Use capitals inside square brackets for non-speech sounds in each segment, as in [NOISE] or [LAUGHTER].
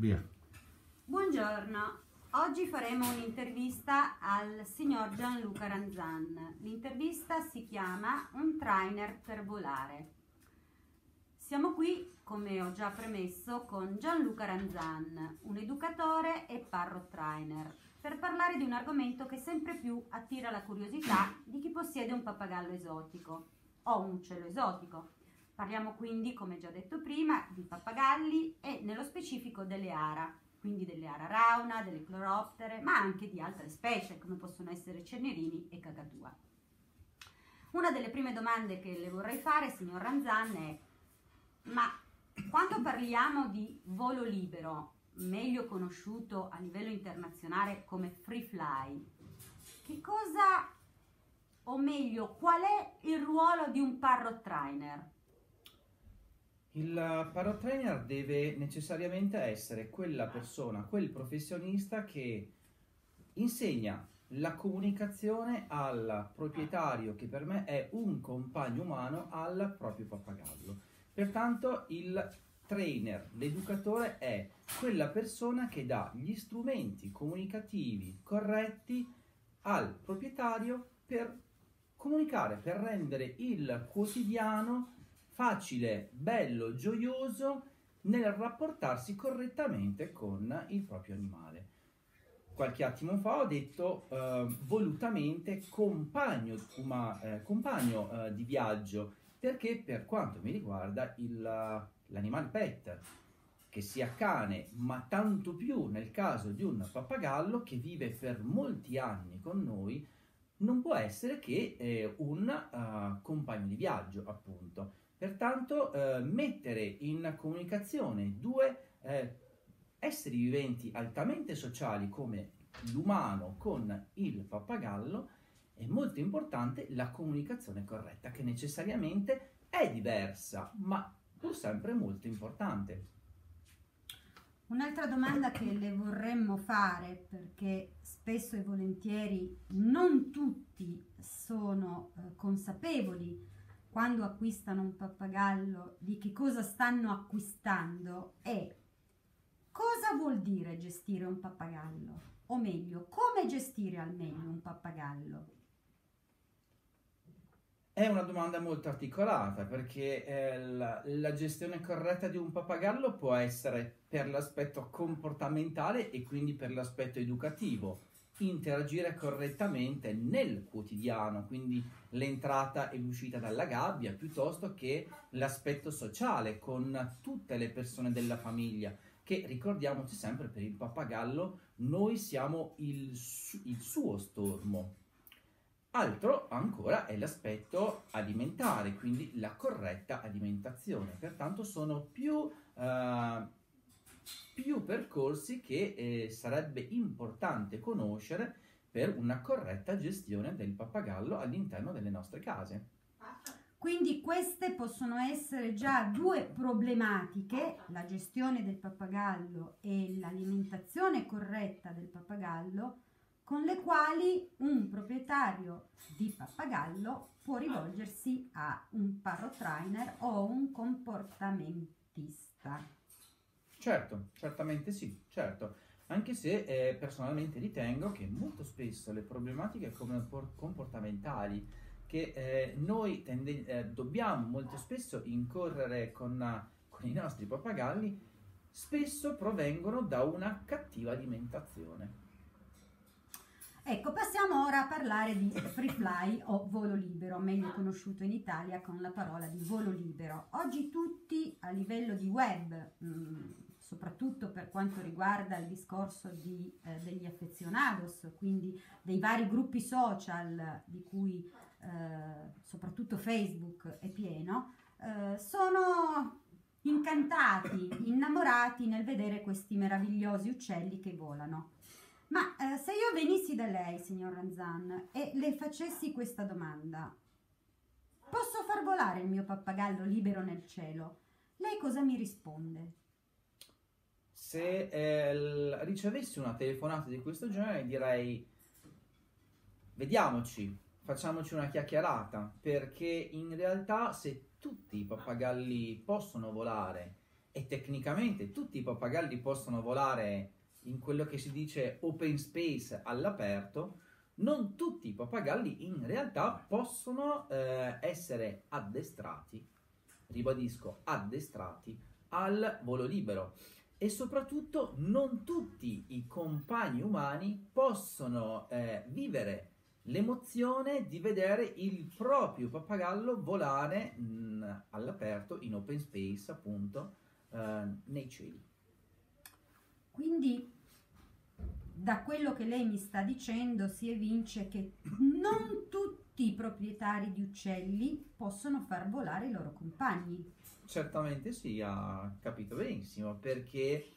Via. Buongiorno, oggi faremo un'intervista al signor Gianluca Ranzan. L'intervista si chiama Un trainer per volare. Siamo qui, come ho già premesso, con Gianluca Ranzan, un educatore e parrot trainer, per parlare di un argomento che sempre più attira la curiosità di chi possiede un pappagallo esotico o un uccello esotico. Parliamo quindi, come già detto prima, di pappagalli e nello specifico delle ara, quindi delle ara rauna, delle cloroptere, ma anche di altre specie come possono essere cernerini e cacatua. Una delle prime domande che le vorrei fare, signor Ranzan, è ma quando parliamo di volo libero, meglio conosciuto a livello internazionale come free fly, che cosa, o meglio, qual è il ruolo di un parrot trainer? Il parrot trainer deve necessariamente essere quella persona, quel professionista che insegna la comunicazione al proprietario che per me è un compagno umano al proprio pappagallo. Pertanto il trainer, l'educatore è quella persona che dà gli strumenti comunicativi corretti al proprietario per comunicare, per rendere il quotidiano facile, bello, gioioso nel rapportarsi correttamente con il proprio animale. Qualche attimo fa ho detto eh, volutamente compagno, uma, eh, compagno eh, di viaggio, perché per quanto mi riguarda il, l'animale pet, che sia cane, ma tanto più nel caso di un pappagallo che vive per molti anni con noi, non può essere che eh, un uh, compagno di viaggio, appunto. Pertanto, eh, mettere in comunicazione due eh, esseri viventi altamente sociali come l'umano con il pappagallo è molto importante la comunicazione corretta, che necessariamente è diversa, ma pur sempre molto importante. Un'altra domanda che le vorremmo fare, perché spesso e volentieri non tutti sono eh, consapevoli quando acquistano un pappagallo di che cosa stanno acquistando, è cosa vuol dire gestire un pappagallo? O meglio, come gestire al meglio un pappagallo? È una domanda molto articolata perché eh, la, la, gestione corretta di un pappagallo può essere per l'aspetto comportamentale e quindi per l'aspetto educativo, interagire correttamente nel quotidiano, quindi l'entrata e l'uscita dalla gabbia, piuttosto che l'aspetto sociale con tutte le persone della famiglia, che ricordiamoci sempre per il pappagallo, noi siamo il, il suo stormo Altro ancora è l'aspetto alimentare, quindi la corretta alimentazione. Pertanto sono più, uh, più percorsi che eh, sarebbe importante conoscere per una corretta gestione del pappagallo all'interno delle nostre case. Quindi queste possono essere già due problematiche, la gestione del pappagallo e l'alimentazione corretta del pappagallo, con le quali un proprietario di pappagallo può rivolgersi a un parro trainer o un comportamentista. Certo, certamente sì, certo. Anche se eh, personalmente ritengo che molto spesso le problematiche comportamentali che eh, noi tende- eh, dobbiamo molto spesso incorrere con, con i nostri pappagalli spesso provengono da una cattiva alimentazione. Ecco, passiamo ora a parlare di free fly o volo libero, meglio conosciuto in Italia con la parola di volo libero. Oggi tutti a livello di web, mh, mm, soprattutto per quanto riguarda il discorso di, eh, degli affezionados, quindi dei vari gruppi social di cui eh, soprattutto Facebook è pieno, eh, sono incantati, innamorati nel vedere questi meravigliosi uccelli che volano. Ma eh, se io venissi da lei, signor Ranzan, e le facessi questa domanda, posso far volare il mio pappagallo libero nel cielo? Lei cosa mi risponde? Se eh, ricevessi una telefonata di questo genere direi vediamoci, facciamoci una chiacchierata, perché in realtà se tutti i pappagalli possono volare e tecnicamente tutti i pappagalli possono volare in quello che si dice open space all'aperto, non tutti i pappagalli in realtà possono eh, essere addestrati, ribadisco, addestrati al volo libero e soprattutto non tutti i compagni umani possono eh, vivere l'emozione di vedere il proprio pappagallo volare mh, mm, all'aperto in open space appunto eh, nei cieli. Quindi da quello che lei mi sta dicendo si evince che non tutti i proprietari di uccelli possono far volare i loro compagni. Certamente sì, ha capito benissimo, perché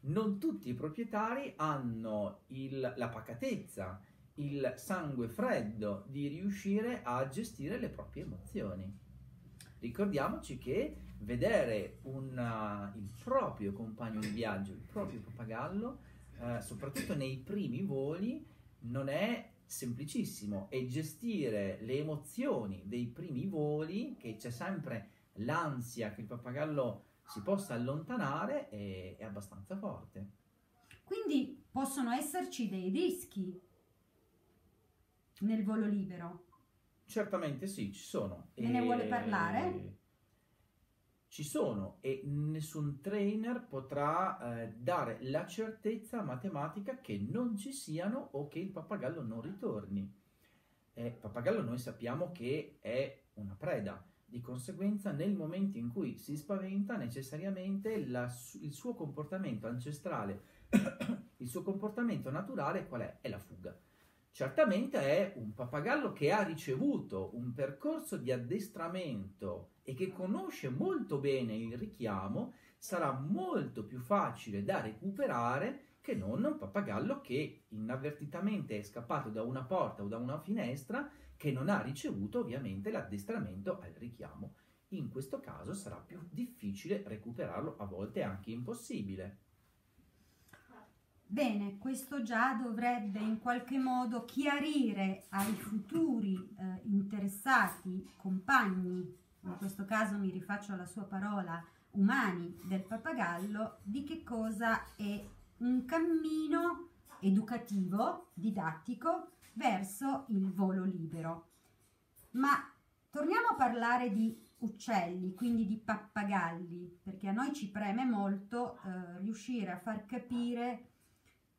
non tutti i proprietari hanno il, la pacatezza, il sangue freddo di riuscire a gestire le proprie emozioni. Ricordiamoci che vedere una, il proprio compagno di viaggio, il proprio pappagallo, eh, soprattutto nei primi voli, non è semplicissimo e gestire le emozioni dei primi voli, che c'è sempre l'ansia che il pappagallo si possa allontanare, è, è abbastanza forte. Quindi possono esserci dei rischi nel volo libero. Certamente sì, ci sono. Me ne vuole parlare? Ci sono e nessun trainer potrà eh, dare la certezza matematica che non ci siano o che il pappagallo non ritorni. Eh, pappagallo noi sappiamo che è una preda, di conseguenza nel momento in cui si spaventa necessariamente la, il suo comportamento ancestrale, [COUGHS] il suo comportamento naturale qual è? È la fuga. Certamente è un pappagallo che ha ricevuto un percorso di addestramento e che conosce molto bene il richiamo, sarà molto più facile da recuperare che non un pappagallo che inavvertitamente è scappato da una porta o da una finestra che non ha ricevuto ovviamente l'addestramento al richiamo. In questo caso sarà più difficile recuperarlo, a volte anche impossibile. Bene, questo già dovrebbe in qualche modo chiarire ai futuri eh, interessati, compagni, in questo caso mi rifaccio alla sua parola, umani del pappagallo, di che cosa è un cammino educativo, didattico, verso il volo libero. Ma torniamo a parlare di uccelli, quindi di pappagalli, perché a noi ci preme molto eh, riuscire a far capire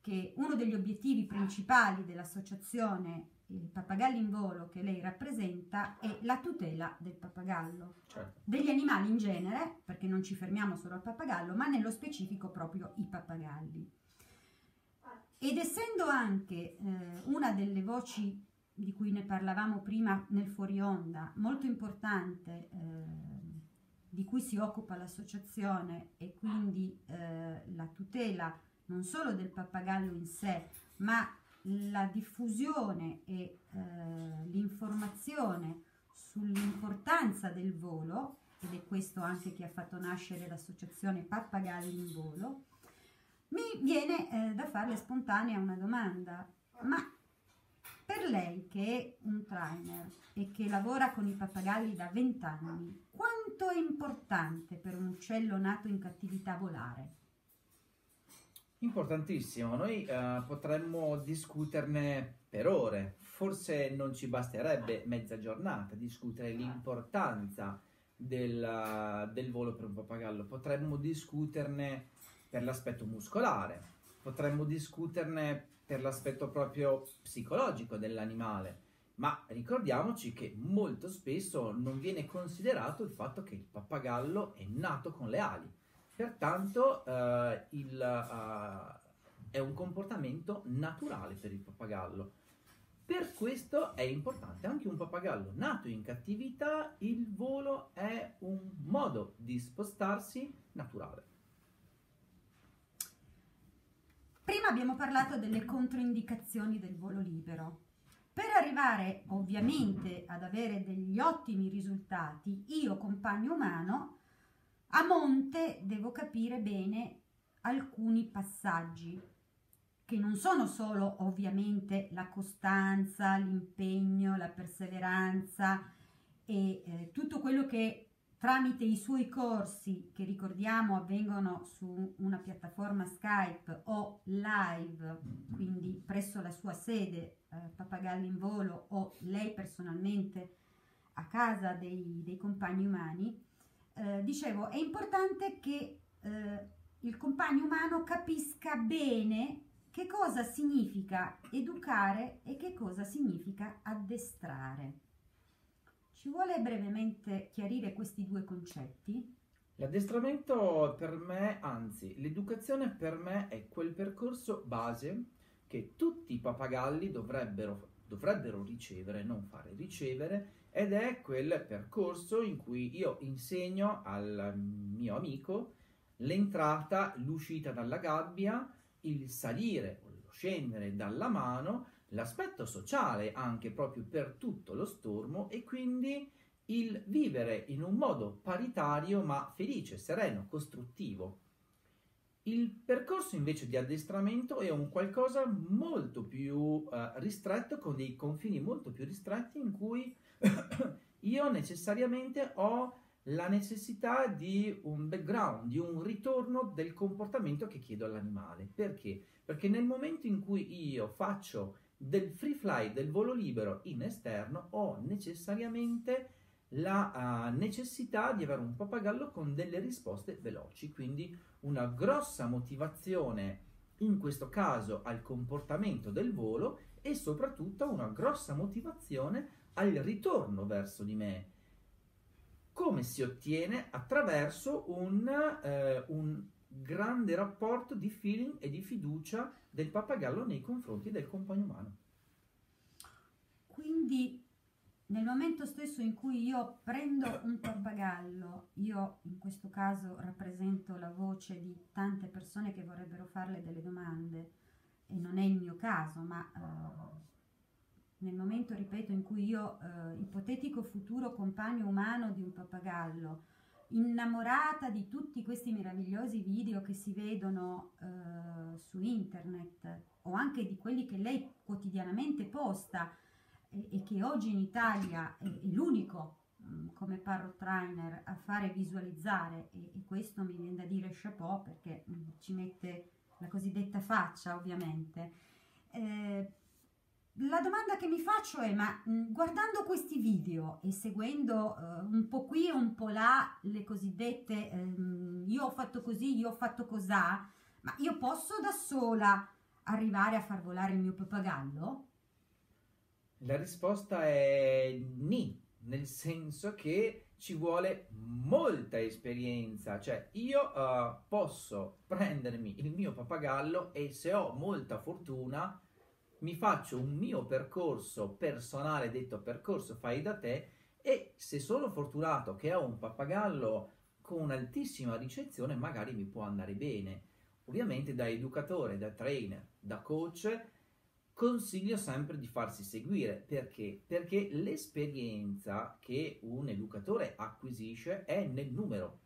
che uno degli obiettivi principali dell'associazione il pappagalli in volo che lei rappresenta è la tutela del pappagallo, certo. degli animali in genere, perché non ci fermiamo solo al pappagallo, ma nello specifico proprio i pappagalli. Ed essendo anche eh, una delle voci di cui ne parlavamo prima nel fuori onda, molto importante, eh, di cui si occupa l'associazione e quindi eh, la tutela non solo del pappagallo in sé, ma la diffusione e eh, l'informazione sull'importanza del volo, ed è questo anche che ha fatto nascere l'associazione Pappagalli in Volo, mi viene eh, da farle spontanea una domanda, ma per lei che è un trainer e che lavora con i pappagalli da 20 anni, quanto è importante per un uccello nato in cattività volare? Importantissimo, noi uh, potremmo discuterne per ore, forse non ci basterebbe mezza giornata discutere l'importanza del, del volo per un pappagallo, potremmo discuterne per l'aspetto muscolare, potremmo discuterne per l'aspetto proprio psicologico dell'animale, ma ricordiamoci che molto spesso non viene considerato il fatto che il pappagallo è nato con le ali Pertanto eh, il, uh, è un comportamento naturale per il pappagallo. Per questo è importante anche un pappagallo nato in cattività, il volo è un modo di spostarsi naturale. Prima abbiamo parlato delle controindicazioni del volo libero. Per arrivare ovviamente ad avere degli ottimi risultati, io compagno umano a monte devo capire bene alcuni passaggi che non sono solo ovviamente la costanza, l'impegno, la perseveranza e eh, tutto quello che tramite i suoi corsi, che ricordiamo avvengono su una piattaforma Skype o live, quindi presso la sua sede eh, Papagalli in volo o lei personalmente a casa dei, dei compagni umani, eh, dicevo, è importante che eh, il compagno umano capisca bene che cosa significa educare e che cosa significa addestrare. Ci vuole brevemente chiarire questi due concetti? L'addestramento per me, anzi, l'educazione per me è quel percorso base che tutti i papagalli dovrebbero, dovrebbero ricevere, non fare ricevere, ed è quel percorso in cui io insegno al mio amico l'entrata, l'uscita dalla gabbia, il salire o lo scendere dalla mano l'aspetto sociale anche proprio per tutto lo stormo e quindi il vivere in un modo paritario ma felice, sereno, costruttivo. Il percorso invece di addestramento è un qualcosa molto più uh, ristretto, con dei confini molto più ristretti in cui [COUGHS] io necessariamente ho la necessità di un background, di un ritorno del comportamento che chiedo all'animale. Perché? Perché nel momento in cui io faccio del free fly, del volo libero in esterno, ho necessariamente la uh, necessità di avere un pappagallo con delle risposte veloci, quindi una grossa motivazione in questo caso al comportamento del volo e soprattutto una grossa motivazione al ritorno verso di me. Come si ottiene? Attraverso un, eh, un grande rapporto di feeling e di fiducia del pappagallo nei confronti del compagno umano. Quindi nel momento stesso in cui io prendo un pappagallo, io in questo caso rappresento la voce di tante persone che vorrebbero farle delle domande e non è il mio caso, ma uh, nel momento, ripeto, in cui io, uh, ipotetico futuro compagno umano di un pappagallo, innamorata di tutti questi meravigliosi video che si vedono uh, su internet o anche di quelli che lei quotidianamente posta, e, e che oggi in Italia è, è l'unico mm, come parrot trainer a fare visualizzare e, e, questo mi viene da dire chapeau perché mh, mm, ci mette la cosiddetta faccia ovviamente. Eh, la domanda che mi faccio è, ma guardando questi video e seguendo uh, un po' qui e un po' là le cosiddette um, io ho fatto così, io ho fatto cos'ha, ma io posso da sola arrivare a far volare il mio pappagallo? La risposta è ni, nel senso che ci vuole molta esperienza, cioè io uh, posso prendermi il mio pappagallo e se ho molta fortuna mi faccio un mio percorso personale, detto percorso fai da te, e se sono fortunato che ho un pappagallo con un'altissima ricezione, magari mi può andare bene. Ovviamente da educatore, da trainer, da coach consiglio sempre di farsi seguire perché? Perché l'esperienza che un educatore acquisisce è nel numero.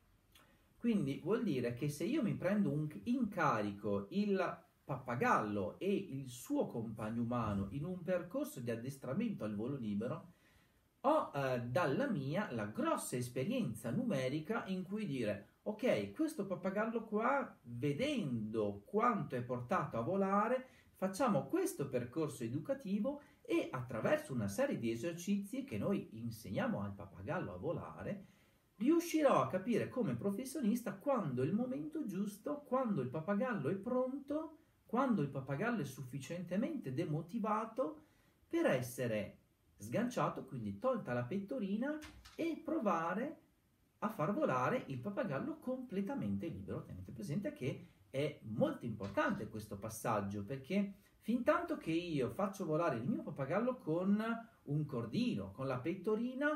Quindi vuol dire che se io mi prendo un, in carico il pappagallo e il suo compagno umano in un percorso di addestramento al volo libero, ho eh, dalla mia la grossa esperienza numerica in cui dire ok, questo pappagallo qua, vedendo quanto è portato a volare, facciamo questo percorso educativo e attraverso una serie di esercizi che noi insegniamo al pappagallo a volare, riuscirò a capire come professionista quando è il momento giusto, quando il pappagallo è pronto, quando il pappagallo è sufficientemente demotivato per essere sganciato, quindi tolta la pettorina e provare a far volare il pappagallo completamente libero. Tenete presente che è molto importante questo passaggio perché fin tanto che io faccio volare il mio pappagallo con un cordino, con la pettorina,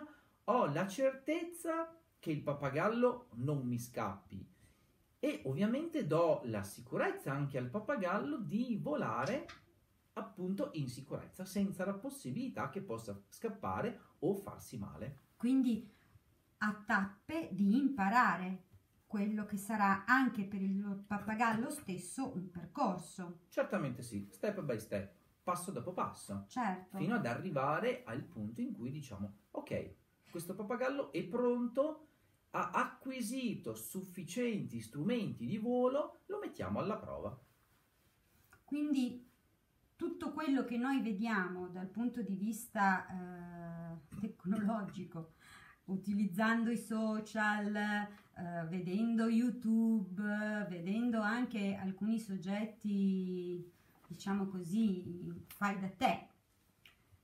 ho la certezza che il pappagallo non mi scappi e ovviamente do la sicurezza anche al pappagallo di volare appunto in sicurezza senza la possibilità che possa scappare o farsi male. Quindi a tappe di imparare quello che sarà anche per il pappagallo stesso un percorso. Certamente sì, step by step, passo dopo passo. Certo. Fino ad arrivare al punto in cui diciamo, ok, questo pappagallo è pronto ha acquisito sufficienti strumenti di volo, lo mettiamo alla prova. Quindi tutto quello che noi vediamo dal punto di vista eh, tecnologico, utilizzando i social, eh, vedendo YouTube, vedendo anche alcuni soggetti, diciamo così, fai da te,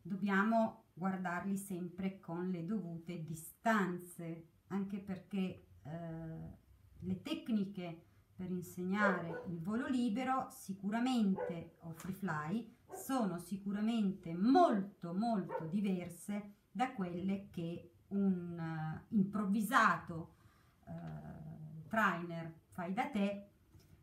dobbiamo guardarli sempre con le dovute distanze, anche perché eh, le tecniche per insegnare il volo libero sicuramente o free fly sono sicuramente molto molto diverse da quelle che un uh, improvvisato uh, trainer fai da te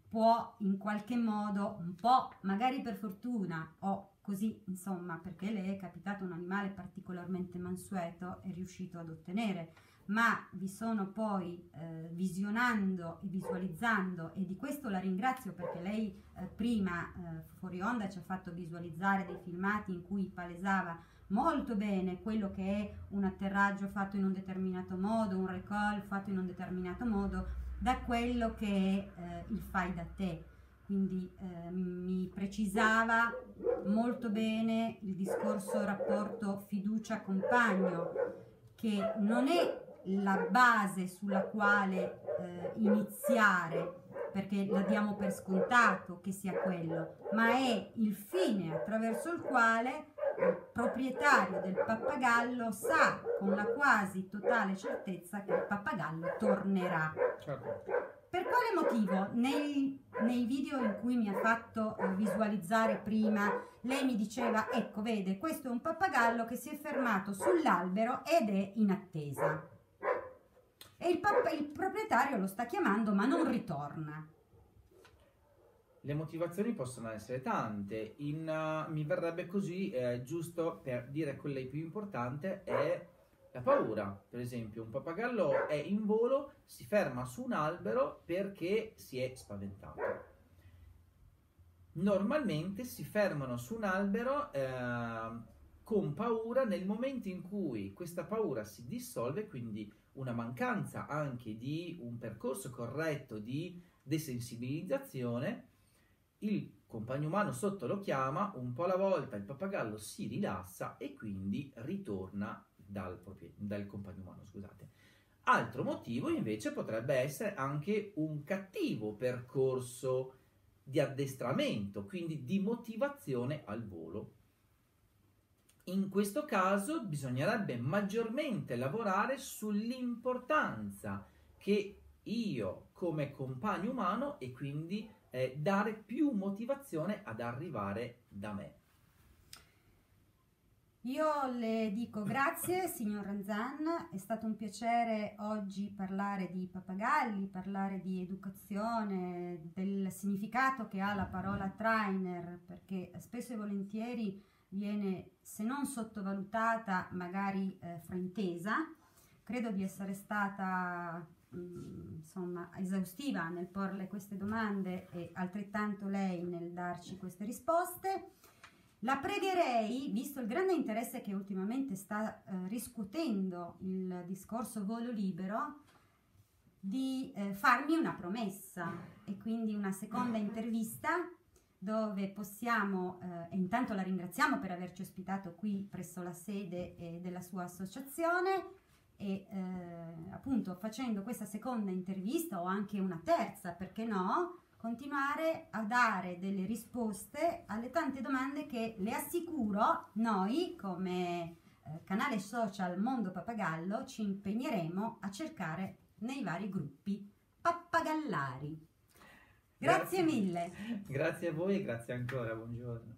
può in qualche modo un po' magari per fortuna o così insomma perché le è capitato un animale particolarmente mansueto è riuscito ad ottenere ma vi sono poi eh, visionando e visualizzando e di questo la ringrazio perché lei eh, prima eh, fuori onda ci ha fatto visualizzare dei filmati in cui palesava molto bene quello che è un atterraggio fatto in un determinato modo, un recall fatto in un determinato modo, da quello che è eh, il fai da te. Quindi eh, mi precisava molto bene il discorso rapporto fiducia-compagno, che non è la base sulla quale eh, iniziare, perché la diamo per scontato che sia quello, ma è il fine attraverso il quale il proprietario del pappagallo sa con la quasi totale certezza che il pappagallo tornerà. Certo. Per quale motivo nei, nei, video in cui mi ha fatto eh, visualizzare prima, lei mi diceva, ecco, vede, questo è un pappagallo che si è fermato sull'albero ed è in attesa e il, papà, il proprietario lo sta chiamando ma non ritorna. Le motivazioni possono essere tante, In, uh, mi verrebbe così, eh, giusto per dire quella più importante, è la paura. Per esempio, un pappagallo è in volo, si ferma su un albero perché si è spaventato. Normalmente si fermano su un albero eh, con paura nel momento in cui questa paura si dissolve, quindi una mancanza anche di un percorso corretto di desensibilizzazione, il compagno umano sotto lo chiama, un po' alla volta il pappagallo si rilassa e quindi ritorna dal, dal compagno umano, scusate. Altro motivo invece potrebbe essere anche un cattivo percorso di addestramento, quindi di motivazione al volo. In questo caso bisognerebbe maggiormente lavorare sull'importanza che io come compagno umano e quindi eh, dare più motivazione ad arrivare da me. Io le dico grazie signor Ranzan, è stato un piacere oggi parlare di pappagalli, parlare di educazione, del significato che ha la parola trainer, perché spesso e volentieri viene, se non sottovalutata, magari eh, fraintesa. Credo di essere stata mh, mm, insomma, esaustiva nel porle queste domande e altrettanto lei nel darci queste risposte. La pregherei, visto il grande interesse che ultimamente sta eh, riscuotendo il discorso volo libero, di eh, farmi una promessa e quindi una seconda intervista dove possiamo, eh, intanto la ringraziamo per averci ospitato qui presso la sede eh, della sua associazione e eh, appunto facendo questa seconda intervista o anche una terza, perché no, continuare a dare delle risposte alle tante domande che le assicuro noi come eh, canale social Mondo Pappagallo ci impegneremo a cercare nei vari gruppi pappagallari. Grazie, mille. Grazie a voi e grazie ancora, buongiorno.